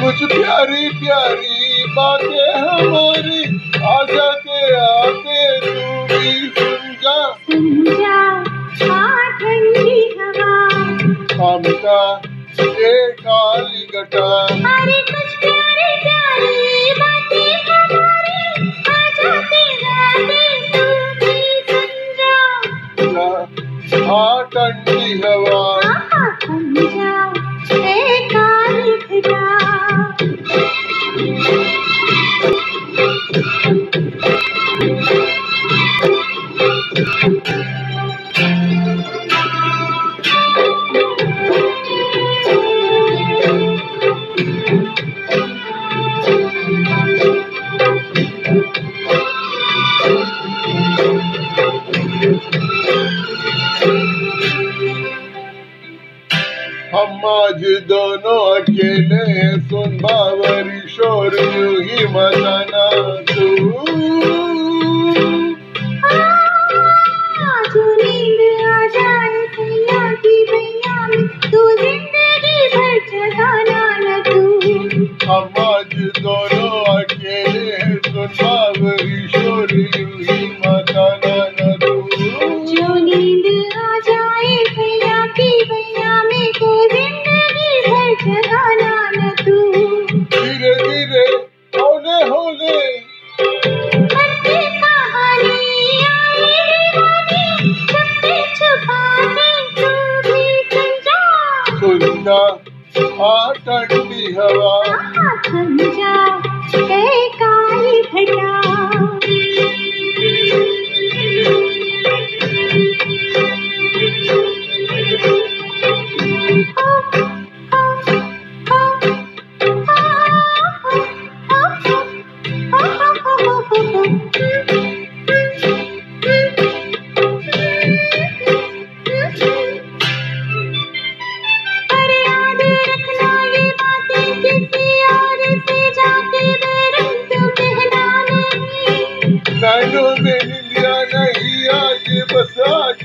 कुछ प्यारी प्यारी बातें हमारी आ जाते आते तू भी सुन जा सुन जा ठंडी हवा। हमका एक काली गटा London. दोनों अकेले सुन बावरी शोर यू ही मचाना तू। तू ज़िंदगी भर तू। ठंडा आ ठंडी हवा ठंडा काली घटा।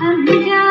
हम जा